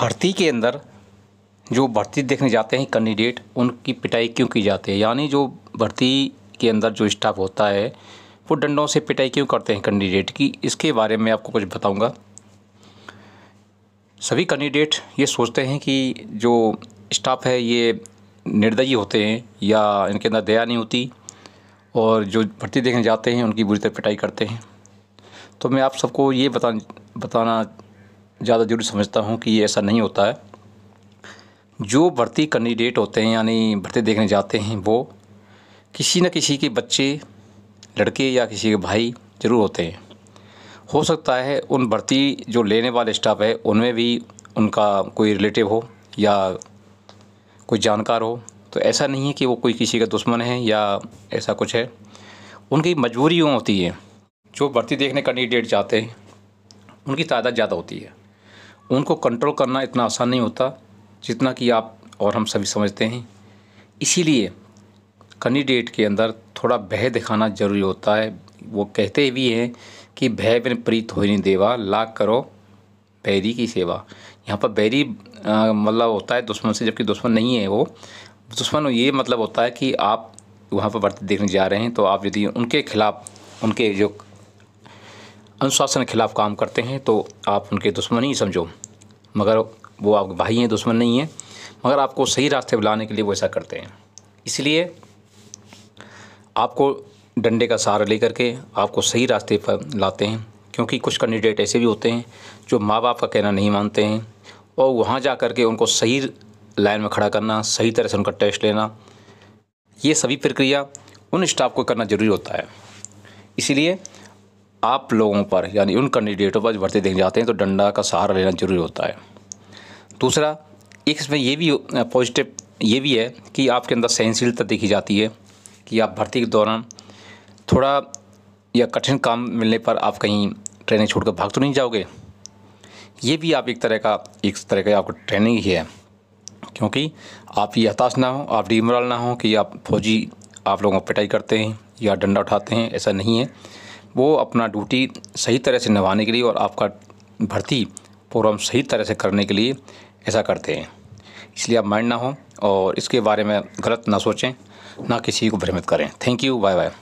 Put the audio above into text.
भर्ती के अंदर जो भर्ती देखने जाते हैं कैंडिडेट, उनकी पिटाई क्यों की जाती है? यानी जो भर्ती के अंदर जो स्टाफ होता है, वो डंडों से पिटाई क्यों करते हैं कैंडिडेट की? इसके बारे में आपको कुछ बताऊँगा। सभी कैंडिडेट ये सोचते हैं कि जो स्टाफ है, ये निर्दयी होते हैं या इनके अंदर दया नहीं होती और जो भर्ती देखने जाते हैं, उनकी बुरी तरह पिटाई करते हैं। तो मैं आप सबको ये बता, बताना ज़्यादा ज़रूरी समझता हूँ कि ये ऐसा नहीं होता है। जो भर्ती कैंडिडेट होते हैं, यानी भर्ती देखने जाते हैं, वो किसी न किसी के बच्चे, लड़के या किसी के भाई ज़रूर होते हैं। हो सकता है उन भर्ती जो लेने वाले स्टाफ है, उनमें भी उनका कोई रिलेटिव हो या कोई जानकार हो। तो ऐसा नहीं है कि वो कोई किसी का दुश्मन है या ऐसा कुछ है। उनकी मजबूरी होती है। जो भर्ती देखने कैंडिडेट जाते हैं, उनकी तादाद ज़्यादा होती है। उनको कंट्रोल करना इतना आसान नहीं होता जितना कि आप और हम सभी समझते हैं। इसीलिए कैंडिडेट के अंदर थोड़ा भय दिखाना ज़रूरी होता है। वो कहते भी हैं कि भय बिन प्रीत हो नहीं देवा, लाख करो बैरी की सेवा। यहाँ पर बैरी मतलब होता है दुश्मन से, जबकि दुश्मन नहीं है वो। दुश्मन ये मतलब होता है कि आप वहाँ पर भर्ती देखने जा रहे हैं तो आप यदि उनके खिलाफ़, उनके जो अनुशासन के खिलाफ़ काम करते हैं तो आप उनके दुश्मन ही समझो। मगर वो आपके भाई हैं, दुश्मन नहीं हैं, मगर आपको सही रास्ते पर लाने के लिए वो ऐसा करते हैं। इसलिए आपको डंडे का सहारा लेकर के आपको सही रास्ते पर लाते हैं, क्योंकि कुछ कैंडिडेट ऐसे भी होते हैं, जो माँ बाप का कहना नहीं मानते हैं, और वहाँ जा कर के उनको सही लाइन में खड़ा करना, सही तरह से उनका टेस्ट लेना, ये सभी प्रक्रिया उन स्टाफ को करना ज़रूरी होता है। इसीलिए आप लोगों पर, यानी उन कैंडिडेटों पर भर्ती देखने जाते हैं तो डंडा का सहारा लेना ज़रूरी होता है। दूसरा, एक इसमें ये भी पॉजिटिव ये भी है कि आपके अंदर सहनशीलता देखी जाती है, कि आप भर्ती के दौरान थोड़ा या कठिन काम मिलने पर आप कहीं ट्रेनिंग छोड़कर भाग तो नहीं जाओगे। ये भी आप एक तरह का, एक तरह का आपको ट्रेनिंग ही है, क्योंकि आप ये हताश ना हो, आप डीमोरल ना हो कि आप फौजी आप लोगों को पिटाई करते हैं या डंडा उठाते हैं, ऐसा नहीं है। वो अपना ड्यूटी सही तरह से निभाने के लिए और आपका भर्ती प्रोग्राम सही तरह से करने के लिए ऐसा करते हैं। इसलिए आप माइंड ना हो और इसके बारे में गलत ना सोचें, ना किसी को भ्रमित करें। Thank you, bye bye.